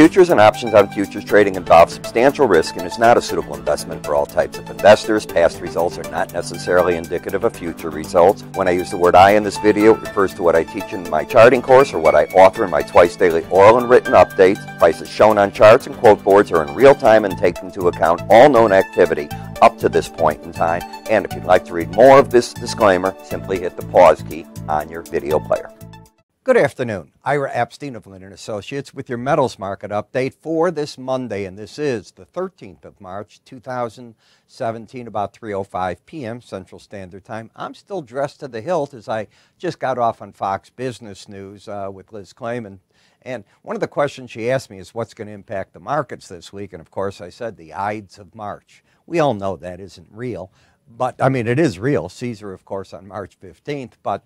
Futures and options on futures trading involve substantial risk and is not a suitable investment for all types of investors. Past results are not necessarily indicative of future results. When I use the word I in this video, it refers to what I teach in my charting course or what I author in my twice daily oral and written updates. Prices shown on charts and quote boards are in real time and take into account all known activity up to this point in time. And if you'd like to read more of this disclaimer, simply hit the pause key on your video player. Good afternoon. Ira Epstein of Linn and Associates with your metals market update for this Monday, and this is the 13th of March, 2017, about 3.05 p.m. Central Standard Time. I'm still dressed to the hilt as I just got off on Fox Business News uh, with Liz Claman. And one of the questions she asked me is what's going to impact the markets this week? And of course, I said the Ides of March. We all know that isn't real, but I mean, it is real. Caesar, of course, on March 15th, but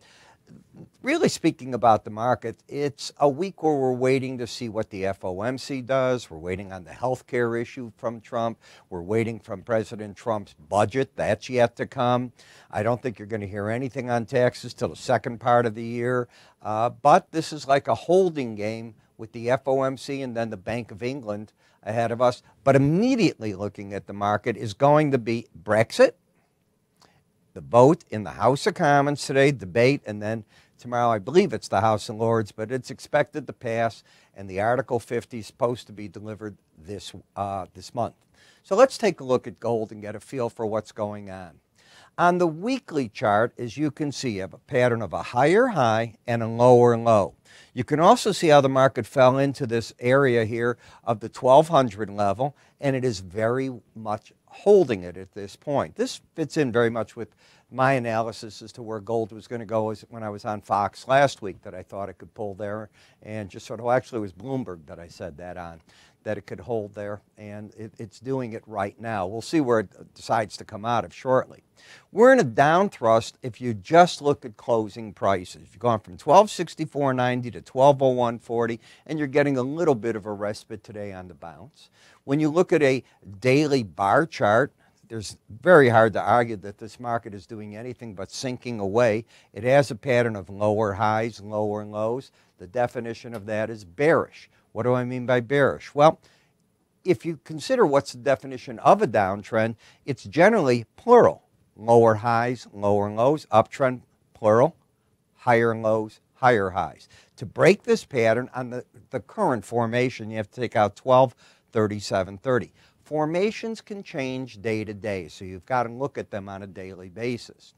really speaking about the market, it's a week where we're waiting to see what the FOMC does. We're waiting on the health care issue from Trump. We're waiting from President Trump's budget. That's yet to come. I don't think you're going to hear anything on taxes till the second part of the year. Uh, but this is like a holding game with the FOMC and then the Bank of England ahead of us. But immediately looking at the market is going to be Brexit the vote in the House of Commons today, debate, and then tomorrow, I believe it's the House of Lords, but it's expected to pass, and the Article 50 is supposed to be delivered this, uh, this month. So let's take a look at gold and get a feel for what's going on. On the weekly chart, as you can see, you have a pattern of a higher high and a lower low. You can also see how the market fell into this area here of the 1200 level, and it is very much holding it at this point. This fits in very much with my analysis as to where gold was going to go when I was on Fox last week that I thought it could pull there and just sort of, well, actually it was Bloomberg that I said that on, that it could hold there and it, it's doing it right now. We'll see where it decides to come out of shortly. We're in a down thrust if you just look at closing prices. You've gone from 1264.90 to 1201.40 and you're getting a little bit of a respite today on the bounce. When you look at a daily bar chart, there's very hard to argue that this market is doing anything but sinking away. It has a pattern of lower highs, lower lows. The definition of that is bearish. What do I mean by bearish? Well, if you consider what's the definition of a downtrend, it's generally plural. Lower highs, lower lows, uptrend, plural, higher lows, higher highs. To break this pattern on the, the current formation, you have to take out 12 3730. Formations can change day to day, so you've got to look at them on a daily basis.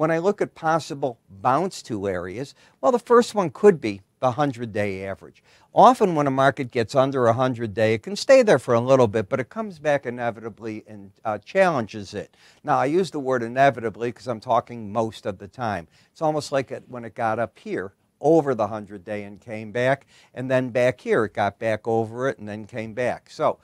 When I look at possible bounce to areas, well, the first one could be the 100 day average. Often, when a market gets under a 100 day, it can stay there for a little bit, but it comes back inevitably and uh, challenges it. Now, I use the word inevitably because I'm talking most of the time. It's almost like it, when it got up here over the 100 day and came back. And then back here, it got back over it and then came back. So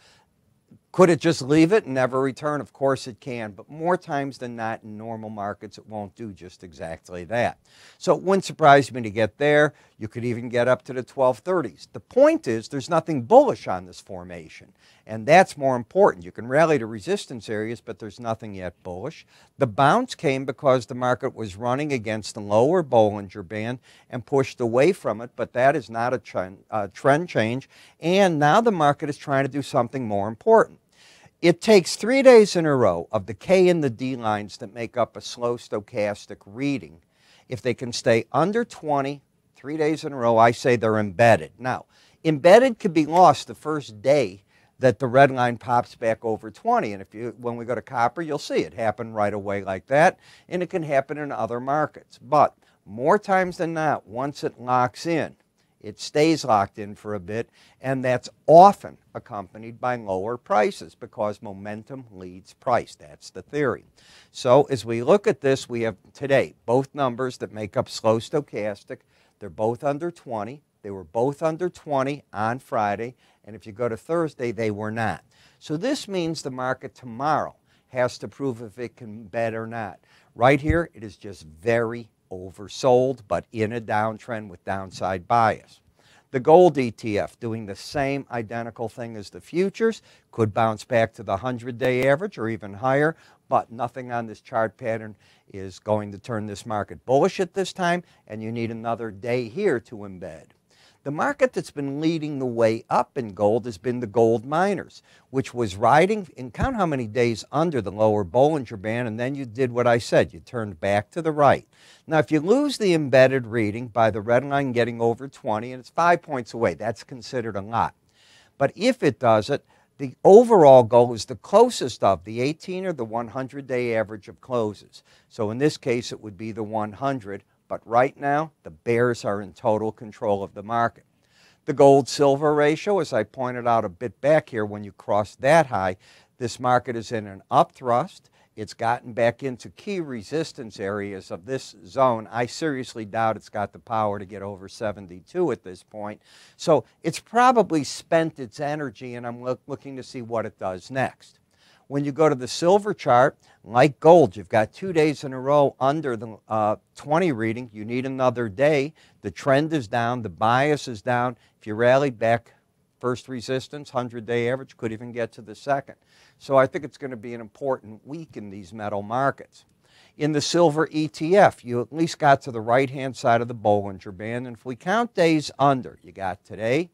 could it just leave it and never return? Of course it can, but more times than not in normal markets, it won't do just exactly that. So it wouldn't surprise me to get there. You could even get up to the 1230s. The point is there's nothing bullish on this formation, and that's more important. You can rally to resistance areas, but there's nothing yet bullish. The bounce came because the market was running against the lower Bollinger Band and pushed away from it, but that is not a trend, uh, trend change, and now the market is trying to do something more important. It takes three days in a row of the K and the D lines that make up a slow stochastic reading. If they can stay under 20, three days in a row, I say they're embedded. Now, embedded could be lost the first day that the red line pops back over 20. And if you, when we go to copper, you'll see it happen right away like that. And it can happen in other markets. But more times than not, once it locks in, it stays locked in for a bit, and that's often accompanied by lower prices because momentum leads price. That's the theory. So as we look at this, we have today both numbers that make up slow stochastic. They're both under 20. They were both under 20 on Friday, and if you go to Thursday, they were not. So this means the market tomorrow has to prove if it can bet or not. Right here, it is just very oversold, but in a downtrend with downside bias. The gold ETF doing the same identical thing as the futures could bounce back to the 100 day average or even higher, but nothing on this chart pattern is going to turn this market bullish at this time, and you need another day here to embed. The market that's been leading the way up in gold has been the gold miners, which was riding, and count how many days under the lower Bollinger Band, and then you did what I said. You turned back to the right. Now, if you lose the embedded reading by the red line getting over 20, and it's five points away, that's considered a lot. But if it does it, the overall goal is the closest of the 18 or the 100 day average of closes. So in this case, it would be the 100 but right now, the bears are in total control of the market. The gold silver ratio, as I pointed out a bit back here, when you cross that high, this market is in an upthrust. It's gotten back into key resistance areas of this zone. I seriously doubt it's got the power to get over 72 at this point. So it's probably spent its energy, and I'm look, looking to see what it does next. When you go to the silver chart, like gold, you've got two days in a row under the uh, 20 reading. You need another day. The trend is down, the bias is down. If you rally back first resistance, 100 day average, could even get to the second. So I think it's going to be an important week in these metal markets. In the silver ETF, you at least got to the right hand side of the Bollinger Band. And if we count days under, you got today,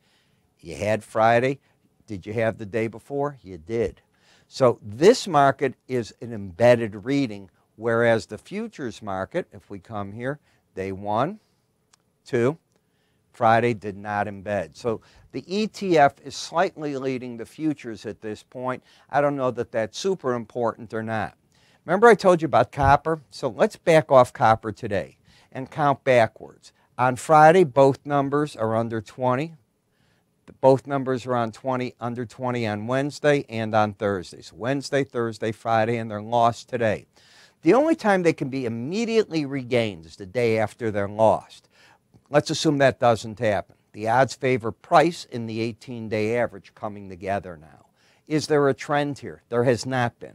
you had Friday. Did you have the day before? You did. So this market is an embedded reading, whereas the futures market, if we come here, day one, two, Friday did not embed. So the ETF is slightly leading the futures at this point. I don't know that that's super important or not. Remember I told you about copper? So let's back off copper today and count backwards. On Friday, both numbers are under 20. Both numbers are on 20, under 20 on Wednesday and on Thursday. So Wednesday, Thursday, Friday, and they're lost today. The only time they can be immediately regained is the day after they're lost. Let's assume that doesn't happen. The odds favor price in the 18 day average coming together now. Is there a trend here? There has not been.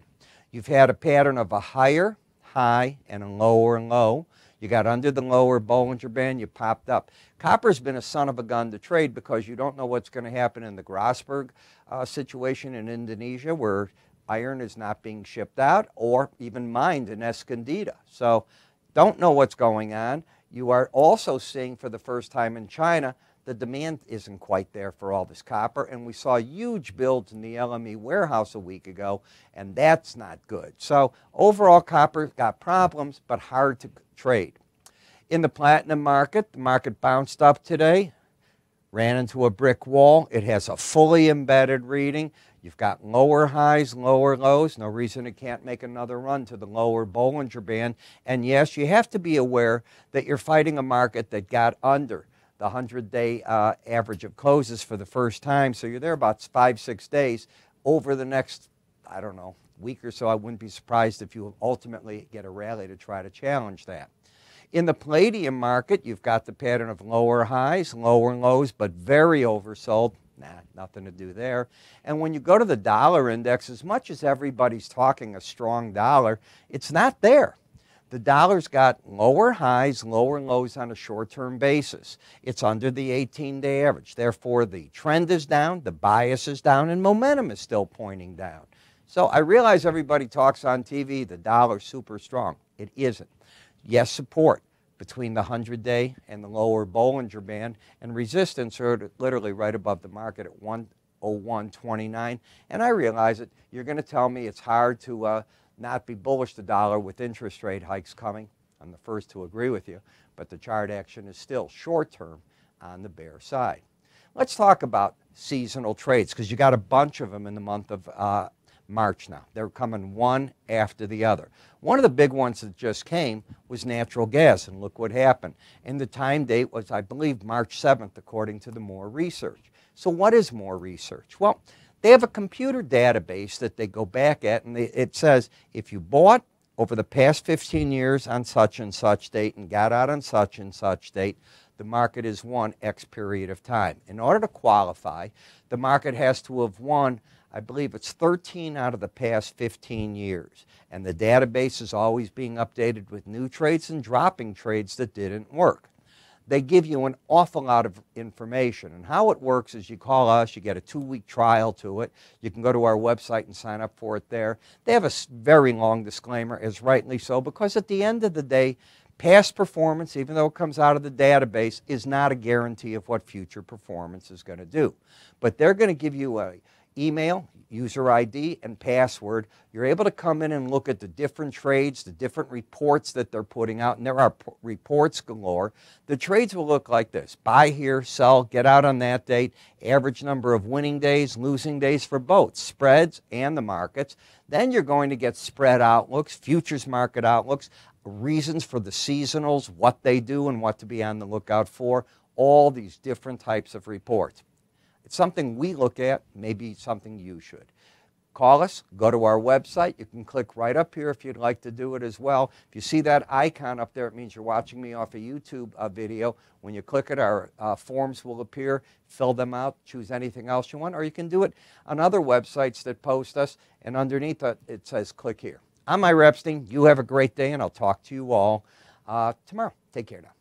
You've had a pattern of a higher high and a lower low. You got under the lower Bollinger Band, you popped up. Copper's been a son of a gun to trade because you don't know what's going to happen in the Grasberg uh, situation in Indonesia where iron is not being shipped out or even mined in Escondida. So don't know what's going on. You are also seeing for the first time in China the demand isn't quite there for all this copper, and we saw huge builds in the LME warehouse a week ago, and that's not good. So overall, copper's got problems, but hard to trade. In the platinum market, the market bounced up today, ran into a brick wall. It has a fully embedded reading. You've got lower highs, lower lows. No reason it can't make another run to the lower Bollinger Band. And yes, you have to be aware that you're fighting a market that got under the 100 day uh, average of closes for the first time. So you're there about five, six days. Over the next, I don't know, week or so, I wouldn't be surprised if you ultimately get a rally to try to challenge that. In the palladium market, you've got the pattern of lower highs, lower lows, but very oversold. Nah, nothing to do there. And when you go to the dollar index, as much as everybody's talking a strong dollar, it's not there. The dollar's got lower highs, lower lows on a short term basis. It's under the 18 day average. Therefore, the trend is down, the bias is down, and momentum is still pointing down. So I realize everybody talks on TV, the dollar's super strong. It isn't. Yes, support between the 100 day and the lower Bollinger Band, and resistance are literally right above the market at 101.29. And I realize it. You're going to tell me it's hard to. Uh, not be bullish the dollar with interest rate hikes coming. I'm the first to agree with you, but the chart action is still short term on the bear side. Let's talk about seasonal trades because you got a bunch of them in the month of uh, March now. They're coming one after the other. One of the big ones that just came was natural gas, and look what happened. And the time date was, I believe, March 7th, according to the Moore research. So, what is Moore research? Well, they have a computer database that they go back at, and they, it says if you bought over the past 15 years on such and such date and got out on such and such date, the market is won X period of time. In order to qualify, the market has to have won, I believe it's 13 out of the past 15 years. And the database is always being updated with new trades and dropping trades that didn't work they give you an awful lot of information. And how it works is you call us, you get a two week trial to it. You can go to our website and sign up for it there. They have a very long disclaimer, as rightly so, because at the end of the day, Past performance, even though it comes out of the database, is not a guarantee of what future performance is going to do. But they're going to give you a email, user ID, and password. You're able to come in and look at the different trades, the different reports that they're putting out, and there are reports galore. The trades will look like this buy here, sell, get out on that date, average number of winning days, losing days for both spreads and the markets. Then you're going to get spread outlooks, futures market outlooks, reasons for the seasonals, what they do, and what to be on the lookout for. All these different types of reports. It's something we look at, maybe something you should. Call us, go to our website. You can click right up here if you'd like to do it as well. If you see that icon up there, it means you're watching me off a YouTube uh, video. When you click it, our uh, forms will appear. Fill them out, choose anything else you want, or you can do it on other websites that post us, and underneath it, it says click here. I'm Ira Epstein. You have a great day, and I'll talk to you all uh, tomorrow. Take care now.